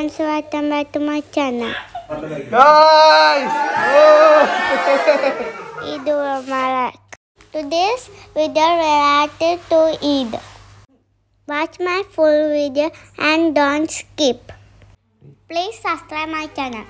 friends, welcome back to my channel. Guys! Eid Mubarak. Today's video related to Eid. Watch my full video and don't skip. Please subscribe my channel.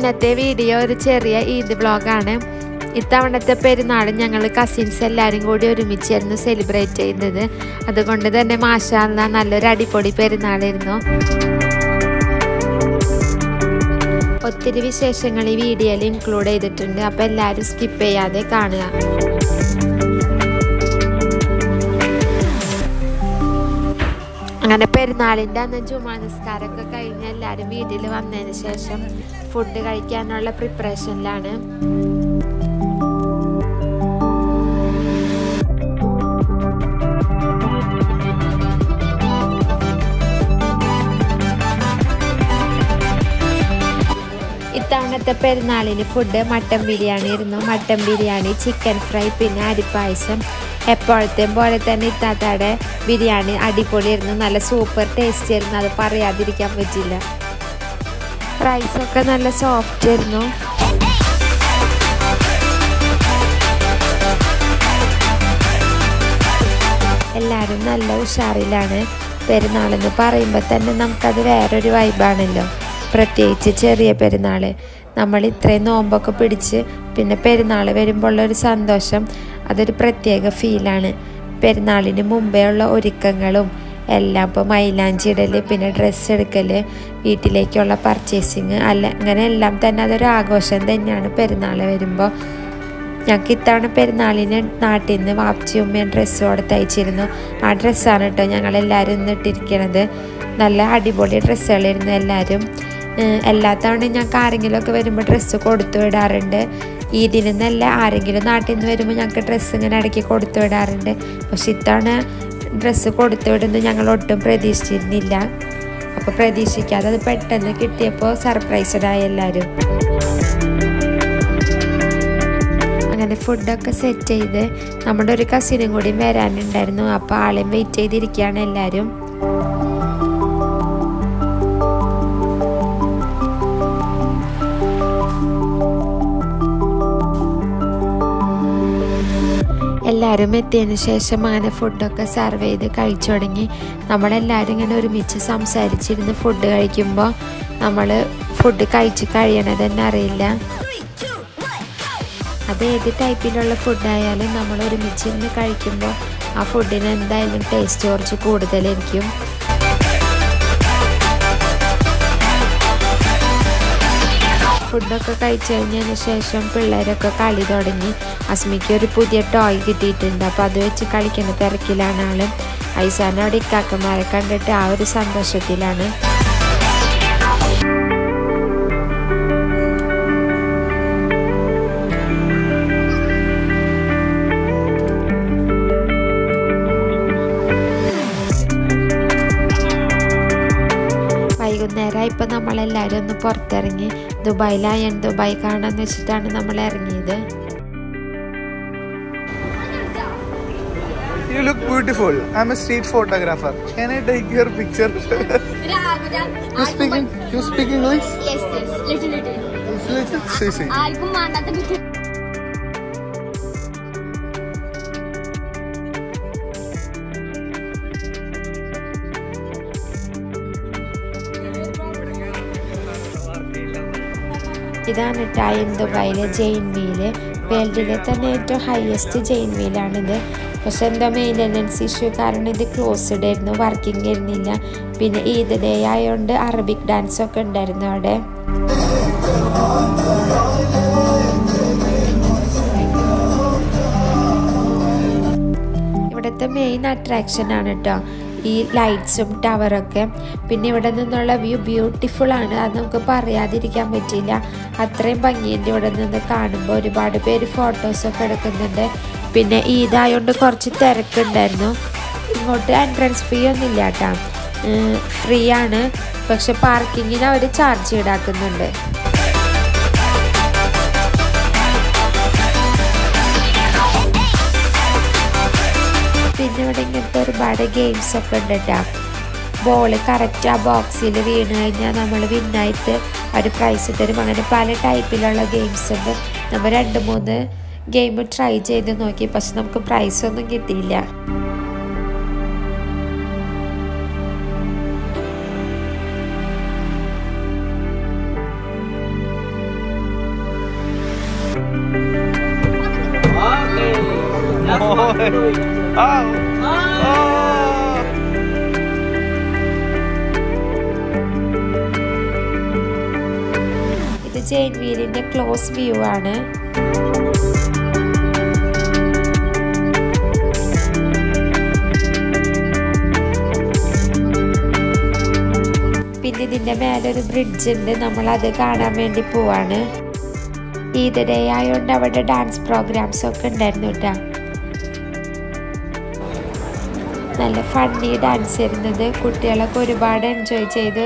ഇന്നത്തെ video ഒരു ചെറിയ ഈദ് വ്ളോഗാണ് ഇത്തവണത്തെ പെരുന്നാൾ ഞങ്ങൾ cousins എല്ലാവരും കൂടി ഒരുമിച്ചായിരുന്നു സെലിബ്രേറ്റ് ചെയ്യുന്നത്. അതുകൊണ്ട് തന്നെ മാഷാന്ന നല്ലൊരു അടിപൊളി പെരുന്നാളായിരുന്നു. ഒത്തിരി വിശേഷങ്ങൾ ഈ വീഡിയോയിൽ ഇൻക്ലൂഡ് ചെയ്തിട്ടുണ്ട്. അപ്പോൾ എല്ലാവരും സ്കിപ്പ് ചെയ്യാതെ കാണുക. അങ്ങനെ പെരുന്നാളിന്റെ അന്ന് ജുമാ നിസ്കാരമൊക്കെ കഴിഞ്ഞ് എല്ലാവരും വീട്ടിൽ വന്നതിന് ശേഷം ഫുഡ് കഴിക്കാനുള്ള പ്രിപ്പറേഷനിലാണ് ഇത്തവണത്തെ പെരുന്നാളിന് ഫുഡ് മട്ടൻ ബിരിയാണി ആയിരുന്നു. മട്ടൻ ബിരിയാണി ചിക്കൻ ഫ്രൈ പിന്നെ അരിപ്പായസം എപ്പോഴത്തെയും പോലെ തന്നെ ഇത്താത്തയുടെ ബിരിയാണി അടിപൊളിയായിരുന്നു. നല്ല സൂപ്പർ ടേസ്റ്റ് ആയിരുന്നു. അത് പറയാതിരിക്കാൻ പറ്റില്ല റൈസൊക്കെ നല്ല സോഫ്റ്റ് ആയിരുന്നു. എല്ലാവരും നല്ല ഉഷാറിലാണ്. പെരുന്നാളെന്ന് പറയുമ്പോൾ തന്നെ നമുക്കത് വേറൊരു വൈബാണല്ലോ പ്രത്യേകിച്ച് ചെറിയ പെരുന്നാൾ നമ്മൾ ഇത്രയും നോമ്പൊക്കെ പിടിച്ച് പിന്നെ പെരുന്നാൾ വരുമ്പോൾ ഒരു സന്തോഷം. അതൊരു പ്രത്യേക ഫീലാണ്. പെരുന്നാളിന് മുമ്പേ ഉള്ള ഒരുക്കങ്ങളും എല്ലാം ഇപ്പോൾ മൈലാഞ്ചി ഇടൽ പിന്നെ ഡ്രസ്സ് എടുക്കൽ വീട്ടിലേക്കുള്ള പർച്ചേസിങ് അല്ല അങ്ങനെ എല്ലാം തന്നെ അതൊരു ആഘോഷം തന്നെയാണ് പെരുന്നാൾ വരുമ്പോൾ ഞങ്ങൾക്ക് ഇത്തവണ പെരുന്നാളിന് നാട്ടിൽ നിന്ന് വാപ്ചി ഉമ്മയും ഡ്രസ്സ് കൊടുത്ത് അയച്ചിരുന്നു. ആ ഡ്രസ്സാണ് കേട്ടോ ഞങ്ങളെല്ലാവരും ഇന്ന് ഇട്ടിരിക്കണത്. നല്ല അടിപൊളി ഡ്രസ്സുകളായിരുന്നു എല്ലാവരും എല്ലാ തവണയും ഞങ്ങൾക്ക് ആരെങ്കിലുമൊക്കെ വരുമ്പോൾ ഡ്രസ്സ് കൊടുത്തു വിടാറുണ്ട്. ഈദിൽ നിന്നല്ല ആരെങ്കിലും നാട്ടിൽ നിന്ന് വരുമ്പോൾ ഞങ്ങൾക്ക് ഡ്രസ്സ് ഇങ്ങനെ ഇടയ്ക്ക് കൊടുത്തു വിടാറുണ്ട്. പക്ഷെ ഇത്തവണ ഡ്രസ്സ് കൊടുത്തു വിടുന്നത് ഞങ്ങൾ ഒട്ടും പ്രതീക്ഷിച്ചിരുന്നില്ല. അപ്പോൾ പ്രതീക്ഷിക്കാതെ അത് പെട്ടെന്ന് കിട്ടിയപ്പോൾ സർപ്രൈസ്ഡായി എല്ലാവരും അങ്ങനെ ഫുഡൊക്കെ സെറ്റ് ചെയ്ത് നമ്മുടെ ഒരു കസിനും കൂടി വരാനുണ്ടായിരുന്നു. അപ്പോൾ ആളെയും വെയിറ്റ് ചെയ്തിരിക്കുകയാണ് എല്ലാവരും എല്ലാവരും എത്തിയതിന് ശേഷം അങ്ങനെ ഫുഡൊക്കെ സെർവ് ചെയ്ത് കഴിച്ചു തുടങ്ങി. നമ്മളെല്ലാവരും ഇങ്ങനെ ഒരുമിച്ച് സംസാരിച്ചിരുന്ന് ഫുഡ് കഴിക്കുമ്പോൾ നമ്മൾ ഫുഡ് കഴിച്ച് തന്നെ അറിയില്ല. അത് ഏത് ടൈപ്പിലുള്ള ഫുഡായാലും നമ്മൾ ഒരുമിച്ചിരുന്ന് കഴിക്കുമ്പോൾ ആ ഫുഡിന് എന്തായാലും ടേസ്റ്റ് കുറച്ച് കൂടുതലായിരിക്കും. ഫുഡൊക്കെ കഴിച്ചു കഴിഞ്ഞതിന് ശേഷം പിള്ളേരൊക്കെ കളി തുടങ്ങി. അസ്മിക്ക് ഒരു പുതിയ ടോയ് കിട്ടിയിട്ടുണ്ട്. അപ്പോൾ അത് വെച്ച് കളിക്കുന്ന തിരക്കിലാണ് ആൾ. ഐസാനോട് ഇക്കാക്കന്മാരെ കണ്ടിട്ട് ആ ഒരു സന്തോഷത്തിലാണ്. വൈകുന്നേരം ഇപ്പം നമ്മളെല്ലാവരും ഒന്ന് പുറത്തിറങ്ങി ദുബായിലായ ദുബായ് കാണാന്ന് വെച്ചിട്ടാണ് നമ്മൾ ഇറങ്ങിയത് You look beautiful. I'm a street photographer. Can I take your picture? you speaking? you speak English? Yes, yes, little little. Little? See, see. ഇതാണ് ടൈം ദുബായിലെ ജെയിൻ വീൽ വേൾഡിലെ തന്നെ ഏറ്റവും ഹയസ്റ്റ് ജെയിൻ വീലാണിത് പക്ഷെ എന്തോ മെയിന്റനൻസ് ഇഷ്യൂ കാരണം ഇത് ക്ലോസ്ഡ് ആയിരുന്നു working ആയിരുന്നില്ല. പിന്നെ ഈദ് ഡേ ആയതുകൊണ്ട് അറബിക് ഡാൻസ് ഒക്കെ ഉണ്ടായിരുന്നു അവിടെ. ഇവിടുത്തെ മെയിൻ അട്രാക്ഷൻ ആണ് കേട്ടോ ഈ ലൈറ്റ്സും ടവറൊക്കെ പിന്നെ ഇവിടെ നിന്നുള്ള വ്യൂ ബ്യൂട്ടിഫുൾ ആണ്. അത് നമുക്ക് പറയാതിരിക്കാൻ പറ്റില്ല. അത്രയും ഭംഗിയുണ്ട് ഇവിടെ നിന്ന് കാണുമ്പോൾ ഒരുപാട് പേര് ഫോട്ടോസൊക്കെ എടുക്കുന്നുണ്ട്. പിന്നെ ഈദായോണ്ട് കുറച്ച് തിരക്കുണ്ടായിരുന്നു. ഇങ്ങോട്ട് എൻട്രൻസ് ഫീ ഒന്നും ഇല്ല കേട്ടോ ഫ്രീ ആണ്. പക്ഷെ പാർക്കിങ്ങിന് അവർ ചാർജ് ഈടാക്കുന്നുണ്ട്. ഇവിടെ ഇങ്ങനത്തെ ഒരുപാട് ഗെയിംസ് ഒക്കെ ഉണ്ട് കേട്ടോ ബോൾ കറക്റ്റ് ആ ബോക്സിൽ വീണ് കഴിഞ്ഞാൽ നമ്മൾ വിന്നായിട്ട് അവർ പ്രൈസ് തരും. അങ്ങനെ പല ടൈപ്പിലുള്ള ഗെയിംസ് ഉണ്ട്. നമ്മൾ രണ്ട് മൂന്ന് ഗെയിം ട്രൈ ചെയ്ത് നോക്കി. പക്ഷെ നമുക്ക് പ്രൈസ് ഒന്നും കിട്ടിയില്ല. Oh. ഇത് ജെയിൻ വീലിന്റെ ക്ലോസ് വ്യൂ ആണ്. പിന്നെ ഇതിന്റെ മേലെ ഒരു ബ്രിഡ്ജ് ഉണ്ട്. നമ്മൾ അത് കാണാൻ വേണ്ടി പോവാണ്. ഈദ് ഡേ അവിടെ ഡാൻസ് പ്രോഗ്രാംസ് ഒക്കെ ഉണ്ടായിരുന്നു കേട്ടോ നല്ല ഫണ്ണി ഡാൻസ് ആയിരുന്നത്. കുട്ടികളൊക്കെ ഒരുപാട് എൻജോയ് ചെയ്തു.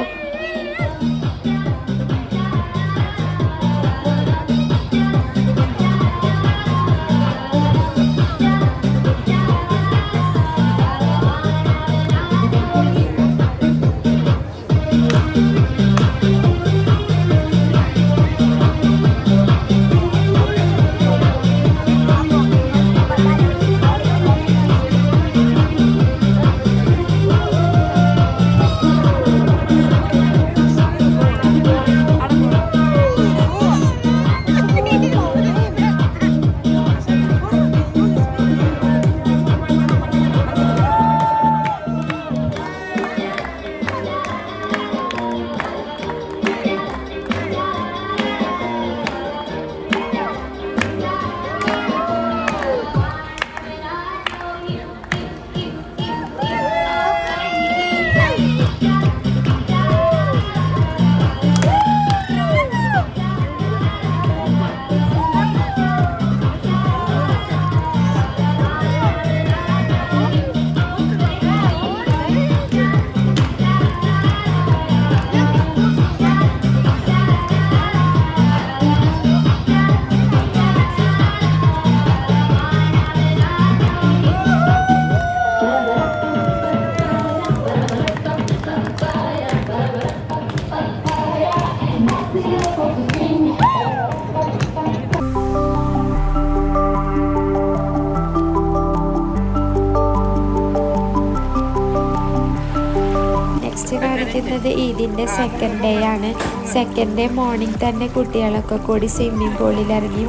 ഈദിന്റെ സെക്കൻഡ് ഡേ ആണ്. സെക്കൻഡ് ഡേ മോർണിംഗ് തന്നെ കുട്ടികളൊക്കെ കൂടി സ്വിമ്മിംഗ് പൂളിൽ ഇറങ്ങി.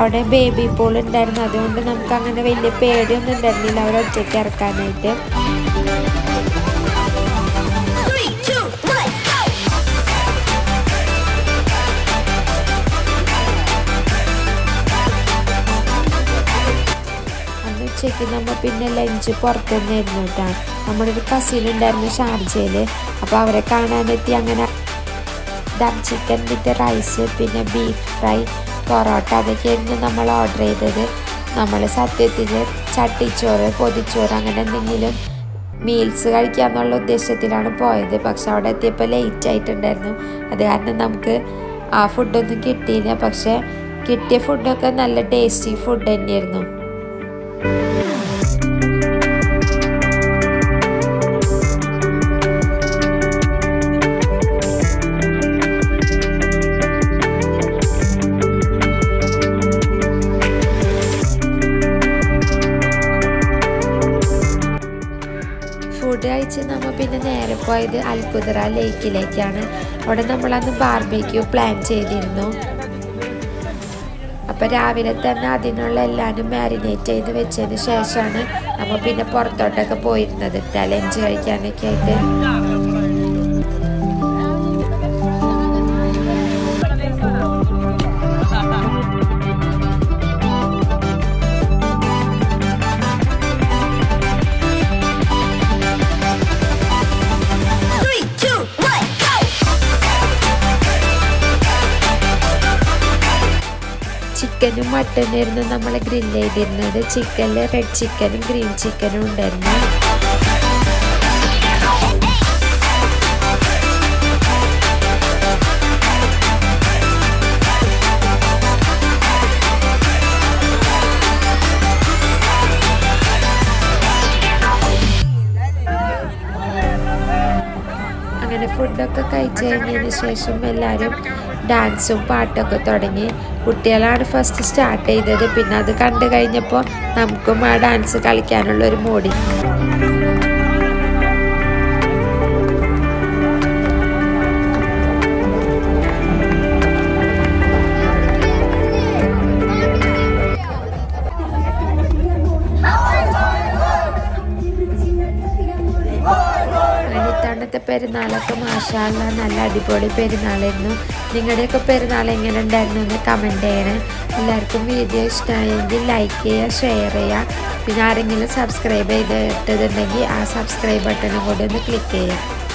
അവിടെ ബേബി പൂൾ ഉണ്ടായിരുന്നു. അതുകൊണ്ട് നമുക്ക് അങ്ങനെ വലിയ പേടിയൊന്നും ഉണ്ടായിരുന്നില്ല. അവരൊറ്റയ്ക്ക് ഇറക്കാനായിട്ട്. ഉച്ചയ്ക്ക് നമ്മൾ പിന്നെ ലഞ്ച് പുറത്തുനിന്നായിരുന്നു കേട്ടോ. നമ്മുടെ ഒരു കസിൻ ഉണ്ടായിരുന്നു ഷാർജയിൽ അപ്പോൾ അവരെ കാണാനെത്തി അങ്ങനെ ദം ചിക്കൻ വിത്ത് റൈസ് പിന്നെ ബീഫ് ഫ്രൈ പൊറോട്ട അതൊക്കെയായിരുന്നു നമ്മൾ ഓർഡർ ചെയ്തത്. നമ്മൾ സത്യത്തിൽ ചട്ടിച്ചോറ് പൊതിച്ചോറ് അങ്ങനെ എന്തെങ്കിലും മീൽസ് കഴിക്കാമെന്നുള്ള ഉദ്ദേശത്തിലാണ് പോയത്. പക്ഷെ അവിടെ എത്തിയപ്പോൾ ലേറ്റ് ആയിട്ടുണ്ടായിരുന്നു. അത് കാരണം നമുക്ക് ആ ഫുഡൊന്നും കിട്ടിയില്ല. പക്ഷേ കിട്ടിയ ഫുഡൊക്കെ നല്ല ടേസ്റ്റി ഫുഡ് തന്നെയായിരുന്നു. കഴിച്ച് നമ്മൾ പിന്നെ നേരെ പോയത് അൽകുദറ ലേക്കിലേക്കാണ്. അവിടെ നമ്മളന്ന് ബാർബിക്യൂ പ്ലാൻ ചെയ്തിരുന്നു. അപ്പോൾ രാവിലെ തന്നെ അതിനുള്ള എല്ലാവരും മാരിനേറ്റ് ചെയ്ത് വെച്ചതിന് ശേഷമാണ് നമ്മൾ പിന്നെ പുറത്തോട്ടൊക്കെ പോയിരുന്നത് കേട്ടോ ലഞ്ച് കഴിക്കാനൊക്കെ ആയിട്ട്. ചിക്കനും മട്ടനായിരുന്നു നമ്മൾ ഗ്രില്ല് ചെയ്തിരുന്നത്. ചിക്കനിൽ റെഡ് ചിക്കനും ഗ്രീൻ ചിക്കനും ഉണ്ടായിരുന്നു. അങ്ങനെ ഫുഡൊക്കെ കഴിച്ചു കഴിഞ്ഞതിന് ശേഷം എല്ലാവരും ഡാൻസും പാട്ടൊക്കെ തുടങ്ങി. കുട്ടികളാണ് ഫസ്റ്റ് സ്റ്റാർട്ട് ചെയ്തത്. പിന്നെ അത് കണ്ടു കഴിഞ്ഞപ്പോൾ നമുക്കും ആ ഡാൻസ് കളിക്കാനുള്ള ഒരു മൂടി. പെരുന്നാളൊക്കെ മാഷാല്ല നല്ല അടിപൊളി പെരുന്നാളായിരുന്നു. നിങ്ങളുടെയൊക്കെ പെരുന്നാൾ എങ്ങനെ ഉണ്ടായിരുന്നു എന്ന് കമന്റ് ചെയ്യണേ. എല്ലാവർക്കും വീഡിയോ ഇഷ്ടമായെങ്കിൽ ലൈക്ക് ചെയ്യുക ഷെയർ ചെയ്യുക. പിന്നെ ആരെങ്കിലും സബ്സ്ക്രൈബ് ചെയ്തിട്ടുണ്ടെങ്കിൽ ആ സബ്സ്ക്രൈബ് ബട്ടണും കൂടി ഒന്ന് ക്ലിക്ക് ചെയ്യുക.